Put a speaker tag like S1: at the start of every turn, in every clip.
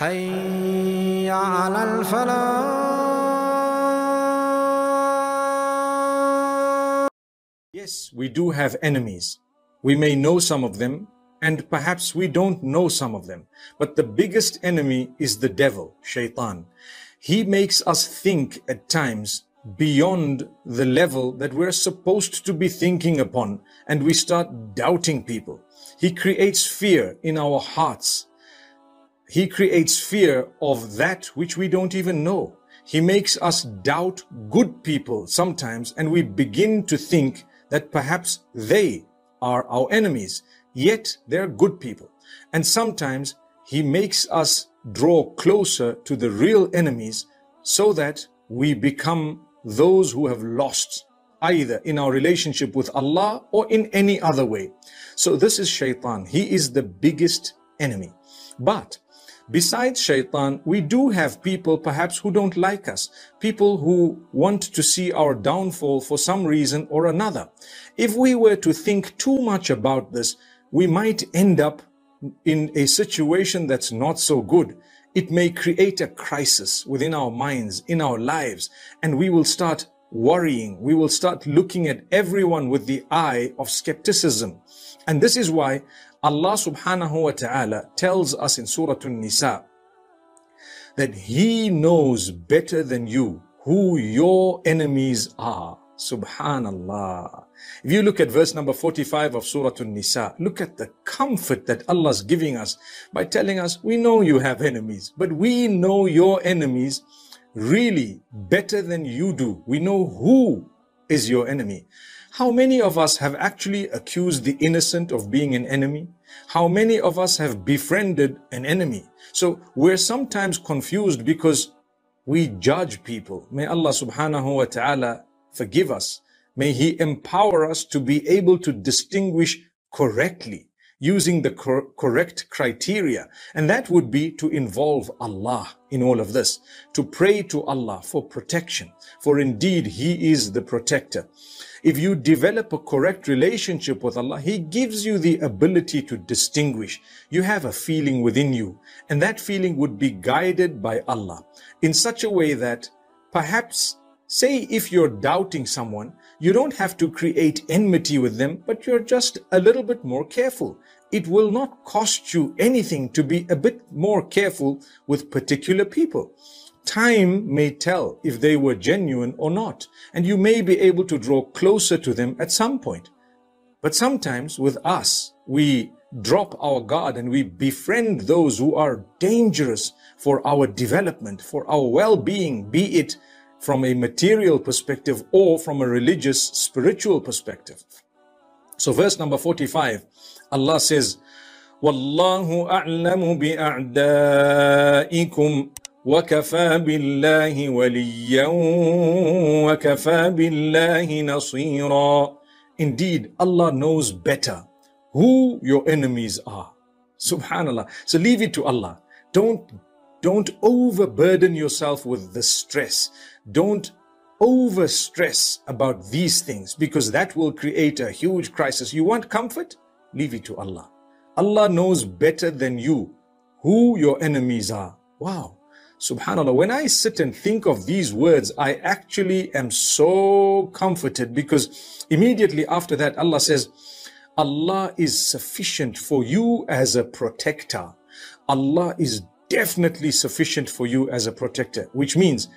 S1: حي على الفلاح
S2: Yes, we do have enemies. We may know some of them, and perhaps we don't know some of them. But the biggest enemy is the devil, shaitan. He makes us think at times beyond the level that we're supposed to be thinking upon, and we start doubting people. He creates fear in our hearts. he creates fear of that which we don't even know. He makes us doubt good people sometimes, and we begin to think that perhaps they are our enemies, yet they're good people. And sometimes he makes us draw closer to the real enemies so that we become those who have lost either in our relationship with Allah or in any other way. So this is shaitan. He is the biggest enemy. But Besides shaitan, we do have people perhaps who don't like us, people who want to see our downfall for some reason or another. If we were to think too much about this, we might end up in a situation that's not so good. It may create a crisis within our minds, in our lives, and we will start worrying. We will start looking at everyone with the eye of skepticism. And this is why Allah subhanahu wa ta'ala tells us in Surah An-Nisa that He knows better than you who your enemies are. Subhanallah. If you look at verse number 45 of Surah An-Nisa, look at the comfort that Allah is giving us by telling us, we know you have enemies, but we know your enemies really better than you do. We know who is your enemy. How many of us have actually accused the innocent of being an enemy? How many of us have befriended an enemy? So we're sometimes confused because we judge people. May Allah subhanahu wa ta'ala forgive us. May He empower us to be able to distinguish correctly using the cor- correct criteria. And that would be to involve Allah in all of this, to pray to Allah for protection, for indeed He is the protector. If you develop a correct relationship with Allah, He gives you the ability to distinguish. You have a feeling within you, and that feeling would be guided by Allah in such a way that perhaps Say if you're doubting someone, you don't have to create enmity with them, but you're just a little bit more careful. It will not cost you anything to be a bit more careful with particular people. Time may tell if they were genuine or not, and you may be able to draw closer to them at some point. But sometimes with us, we drop our guard and we befriend those who are dangerous for our development, for our well-being, be it from a material perspective or from a religious, spiritual perspective. So verse number 45, Allah says, وَاللَّهُ أَعْلَمُ بِأَعْدَائِكُمْ وَكَفَى بِاللَّهِ وَلِيًّا وَكَفَى بِاللَّهِ نَصِيرًا Indeed, Allah knows better who your enemies are. Subhanallah. So leave it to Allah. Don't don't overburden yourself with the stress. Don't over stress about these things because that will create a huge crisis. You want comfort? Leave it to Allah. Allah knows better than you who your enemies are. Wow. Subhanallah. When I sit and think of these words, I actually am so comforted because immediately after that, Allah says, Allah is sufficient for you as a protector. Allah is definitely sufficient for you as a protector, which means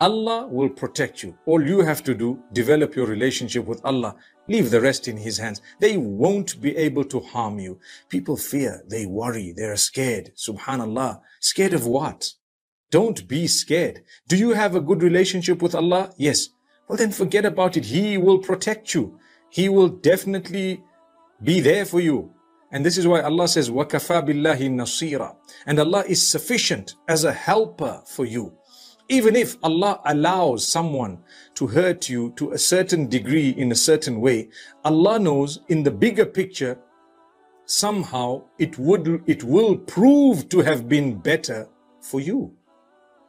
S2: Allah will protect you. All you have to do, develop your relationship with Allah. Leave the rest in His hands. They won't be able to harm you. People fear, they worry, they're scared. Subhanallah. Scared of what? Don't be scared. Do you have a good relationship with Allah? Yes. Well, then forget about it. He will protect you. He will definitely be there for you. And this is why Allah says, وَكَفَى بِاللَّهِ نَصِيرًا And Allah is sufficient as a helper for you. Even if Allah allows someone to hurt you to a certain degree in a certain way, Allah knows in the bigger picture, somehow it would, it will prove to have been better for you.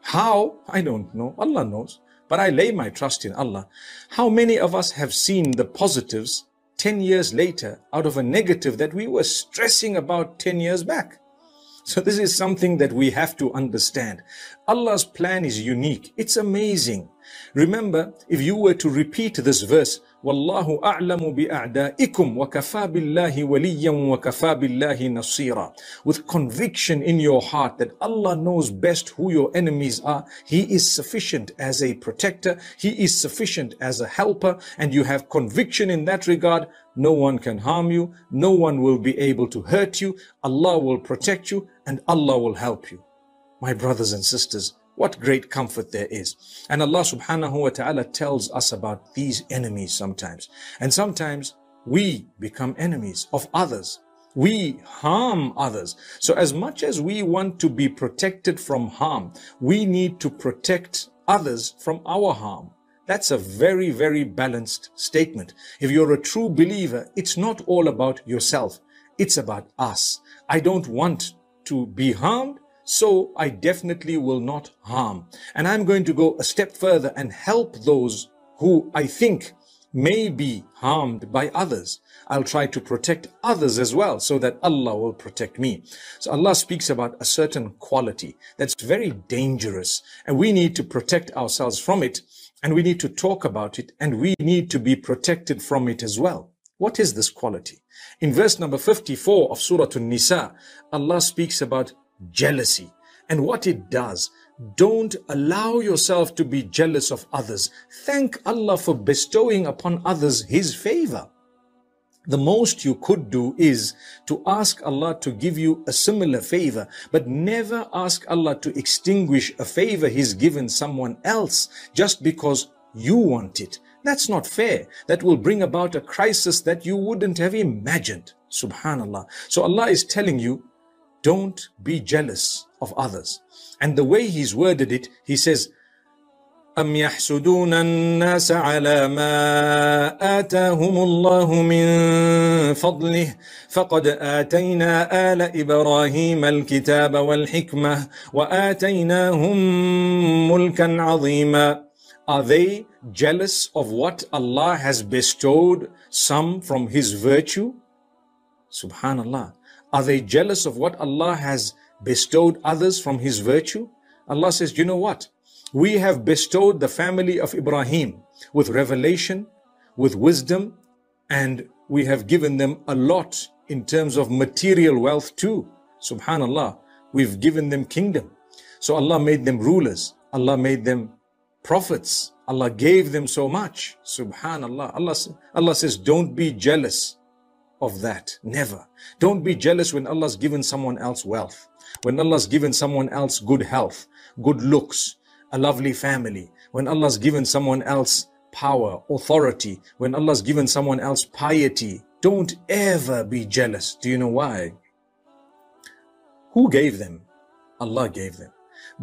S2: How? I don't know. Allah knows. But I lay my trust in Allah. How many of us have seen the positives 10 years later out of a negative that we were stressing about 10 years back. So this is something that we have to understand. Allah's plan is unique. It's amazing. Remember, if you were to repeat this verse, والله أعلم بأعدائكم وكفى بالله وليا وكفى بالله نصيرا with conviction in your heart that Allah knows best who your enemies are he is sufficient as a protector he is sufficient as a helper and you have conviction in that regard no one can harm you no one will be able to hurt you Allah will protect you and Allah will help you my brothers and sisters what great comfort there is. And Allah subhanahu wa ta'ala tells us about these enemies sometimes. And sometimes we become enemies of others. We harm others. So as much as we want to be protected from harm, we need to protect others from our harm. That's a very, very balanced statement. If you're a true believer, it's not all about yourself. It's about us. I don't want to be harmed so I definitely will not harm. And I'm going to go a step further and help those who I think may be harmed by others. I'll try to protect others as well so that Allah will protect me. So Allah speaks about a certain quality that's very dangerous and we need to protect ourselves from it and we need to talk about it and we need to be protected from it as well. What is this quality? In verse number 54 of Surah An-Nisa, Allah speaks about jealousy and what it does. Don't allow yourself to be jealous of others. Thank Allah for bestowing upon others His favor. The most you could do is to ask Allah to give you a similar favor, but never ask Allah to extinguish a favor He's given someone else just because you want it. That's not fair. That will bring about a crisis that you wouldn't have imagined. Subhanallah. So Allah is telling you, don't be jealous of others. And the way he's worded it, he says, أم يحسدون الناس على ما آتاهم الله من فضله فقد آتينا آل إبراهيم الكتاب والحكمة وآتيناهم ملكا عظيما Are they jealous of what Allah has bestowed some from His virtue? Subhanallah. Are they jealous of what Allah has bestowed others from His virtue? Allah says, you know what? We have bestowed the family of Ibrahim with revelation, with wisdom, and we have given them a lot in terms of material wealth too. Subhanallah. We've given them kingdom. So Allah made them rulers. Allah made them prophets. Allah gave them so much. Subhanallah. Allah, Allah says, don't be jealous of that. Never. Don't be jealous when Allah's given someone else wealth, when Allah's given someone else good health, good looks, a lovely family, when Allah's given someone else power, authority, when Allah's given someone else piety. Don't ever be jealous. Do you know why? Who gave them? Allah gave them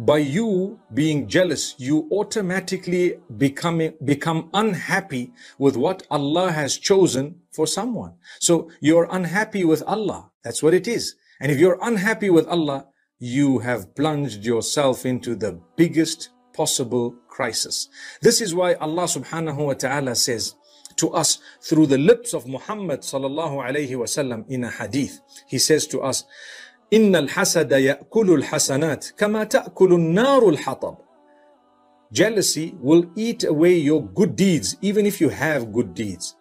S2: by you being jealous, you automatically become, become unhappy with what Allah has chosen for someone. So you're unhappy with Allah. That's what it is. And if you're unhappy with Allah, you have plunged yourself into the biggest possible crisis. This is why Allah subhanahu wa ta'ala says to us through the lips of Muhammad sallallahu alayhi wasallam in a hadith. He says to us, Innal hasada ya'kulul hasanat kama ta'kulun narul hatab. Jealousy will eat away your good deeds, even if you have good deeds.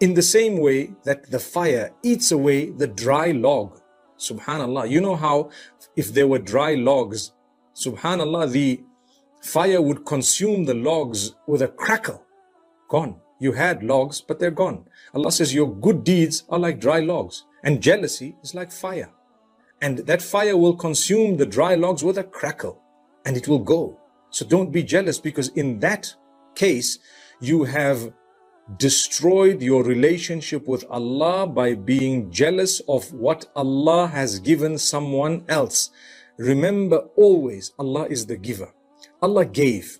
S2: In the same way that the fire eats away the dry log. Subhanallah. You know how if there were dry logs, subhanallah, the fire would consume the logs with a crackle. Gone. You had logs, but they're gone. Allah says your good deeds are like dry logs and jealousy is like fire and that fire will consume the dry logs with a crackle and it will go. So don't be jealous because in that case, you have destroyed your relationship with Allah by being jealous of what Allah has given someone else. Remember always, Allah is the giver. Allah gave.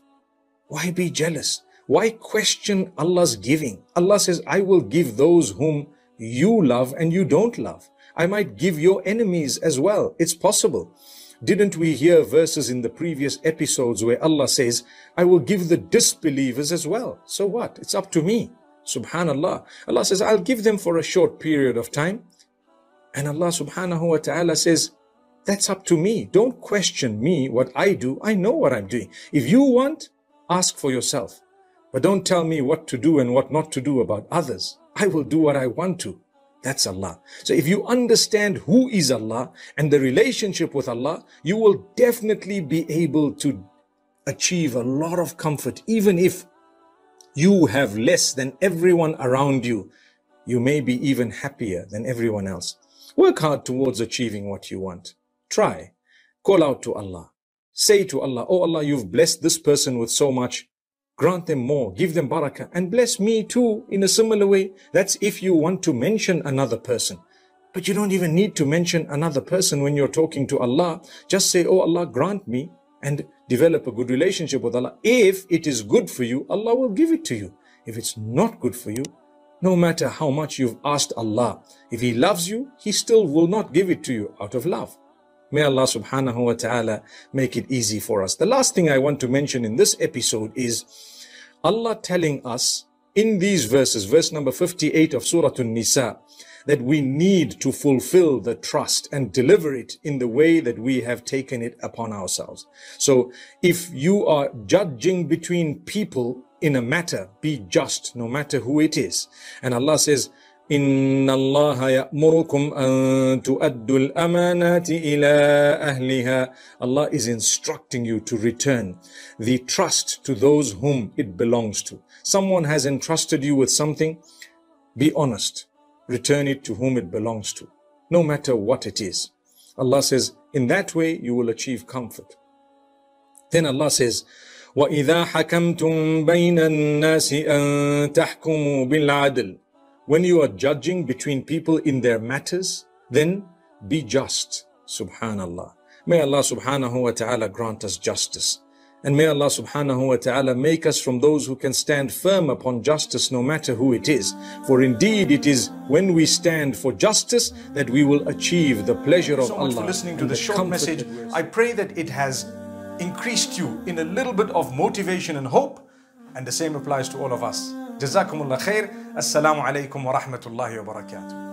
S2: Why be jealous? Why question Allah's giving? Allah says, I will give those whom you love and you don't love. I might give your enemies as well. It's possible. Didn't we hear verses in the previous episodes where Allah says, I will give the disbelievers as well. So what? It's up to me. Subhanallah. Allah says, I'll give them for a short period of time. And Allah subhanahu wa ta'ala says, That's up to me. Don't question me what I do. I know what I'm doing. If you want, ask for yourself. But don't tell me what to do and what not to do about others. I will do what I want to. That's Allah. So if you understand who is Allah and the relationship with Allah, you will definitely be able to achieve a lot of comfort, even if you have less than everyone around you. You may be even happier than everyone else. Work hard towards achieving what you want. Try. Call out to Allah. Say to Allah, Oh Allah, you've blessed this person with so much. Grant them more, give them barakah, and bless me too in a similar way. That's if you want to mention another person. But you don't even need to mention another person when you're talking to Allah. Just say, Oh Allah, grant me and develop a good relationship with Allah. If it is good for you, Allah will give it to you. If it's not good for you, no matter how much you've asked Allah, if He loves you, He still will not give it to you out of love. May Allah subhanahu wa ta'ala make it easy for us. The last thing I want to mention in this episode is Allah telling us in these verses, verse number 58 of Surah An-Nisa, that we need to fulfill the trust and deliver it in the way that we have taken it upon ourselves. So if you are judging between people in a matter, be just no matter who it is. And Allah says, إن الله يأمركم أن تؤدوا الأمانات إلى أهلها Allah is instructing you to return the trust to those whom it belongs to. Someone has entrusted you with something, be honest. Return it to whom it belongs to, no matter what it is. Allah says, in that way you will achieve comfort. Then Allah says, وَإِذَا حَكَمْتُم بَيْنَ النَّاسِ أَن تَحْكُمُوا بِالْعَدْلِ when you are judging between people in their matters, then be just. Subhanallah. May Allah subhanahu wa ta'ala grant us justice. And may Allah subhanahu wa ta'ala make us from those who can stand firm upon justice no matter who it is. For indeed it is when we stand for justice that we will achieve the pleasure of
S3: so
S2: Allah.
S3: much for listening to the
S2: the
S3: short message. I pray that it has increased you in a little bit of motivation and hope, and the same applies to all of us. جزاكم الله خير. السلام عليكم ورحمة الله وبركاته.